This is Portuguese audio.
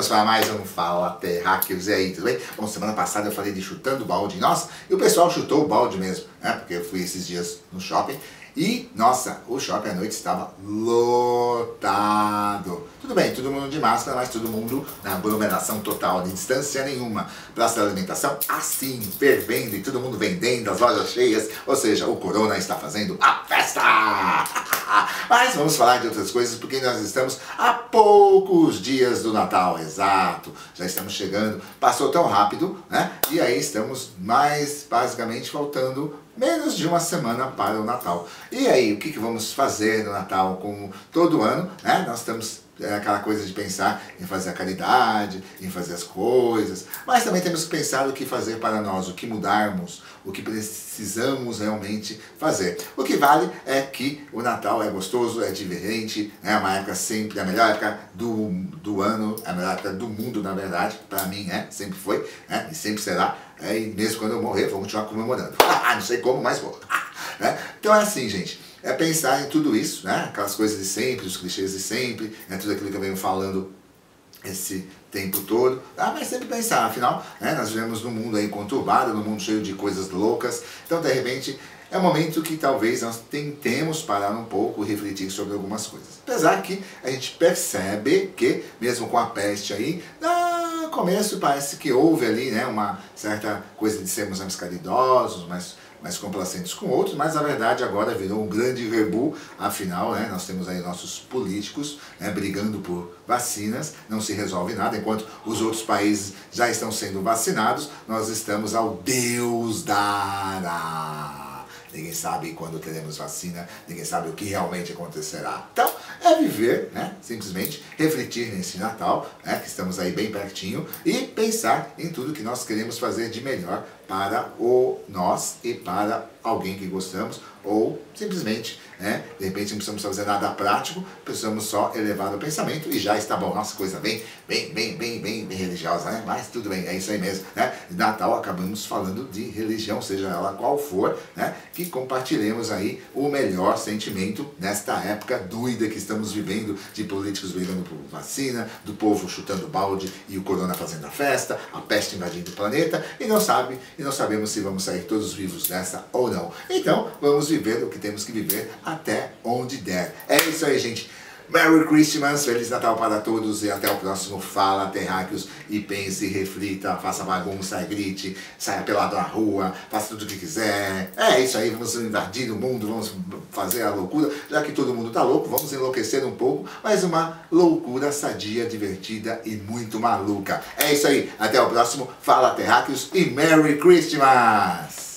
Chegamos para mais um Fala Terráqueos e aí, tudo bem? Bom, semana passada eu falei de chutando balde, nossa, e o pessoal chutou o balde mesmo, né? Porque eu fui esses dias no shopping e, nossa, o shopping à noite estava lotado. Tudo bem, todo mundo de máscara, mas todo mundo na aglomeração total, de distância nenhuma. Praça da alimentação, assim, fervendo e todo mundo vendendo, as lojas cheias. Ou seja, o corona está fazendo a festa! Mas vamos falar de outras coisas porque nós estamos a poucos dias do Natal, exato. Já estamos chegando, passou tão rápido, né? E aí estamos mais basicamente faltando menos de uma semana para o Natal. E aí, o que, que vamos fazer no Natal? Como todo ano, né? Nós estamos é aquela coisa de pensar em fazer a caridade, em fazer as coisas, mas também temos que pensar o que fazer para nós, o que mudarmos, o que precisamos realmente fazer. O que vale é que o Natal é gostoso, é diferente, é uma época sempre, a melhor época do, do ano, a melhor época do mundo, na verdade, para mim é, sempre foi, né? e sempre será, é, e mesmo quando eu morrer, vou continuar comemorando. Não sei como, mas vou. Né? Então é assim, gente é pensar em tudo isso, né? aquelas coisas de sempre, os clichês de sempre, né? tudo aquilo que eu venho falando esse tempo todo, ah, mas sempre pensar, afinal, né? nós vivemos num mundo aí conturbado, num mundo cheio de coisas loucas, então de repente é um momento que talvez nós tentemos parar um pouco e refletir sobre algumas coisas. Apesar que a gente percebe que, mesmo com a peste aí, no começo parece que houve ali né, uma certa coisa de sermos mais caridosos, mais mais complacentes com outros, mas a verdade agora virou um grande rebu, afinal, né, nós temos aí nossos políticos né, brigando por vacinas, não se resolve nada, enquanto os outros países já estão sendo vacinados, nós estamos ao Deus dará ninguém sabe quando teremos vacina, ninguém sabe o que realmente acontecerá. Então, é viver, né? simplesmente refletir nesse Natal, né? que estamos aí bem pertinho, e pensar em tudo que nós queremos fazer de melhor para o nós e para alguém que gostamos, ou simplesmente, né, de repente não precisamos fazer nada prático, precisamos só elevar o pensamento e já está bom. Nossa, coisa bem, bem, bem, bem, bem, religiosa, né? Mas tudo bem, é isso aí mesmo, né? Natal acabamos falando de religião, seja ela qual for, né? Que compartilhemos aí o melhor sentimento nesta época doida que estamos vivendo, de políticos brigando por vacina, do povo chutando balde e o corona fazendo a festa, a peste invadindo o planeta, e não sabe, e não sabemos se vamos sair todos vivos dessa ou não. Então, vamos viver o que temos que viver até onde der. É isso aí, gente. Merry Christmas, Feliz Natal para todos e até o próximo Fala Terráqueos. E pense, reflita, faça bagunça, grite, saia pelado na rua, faça tudo o que quiser. É isso aí, vamos invadir o mundo, vamos fazer a loucura. Já que todo mundo está louco, vamos enlouquecer um pouco, mas uma loucura sadia, divertida e muito maluca. É isso aí, até o próximo Fala Terráqueos e Merry Christmas!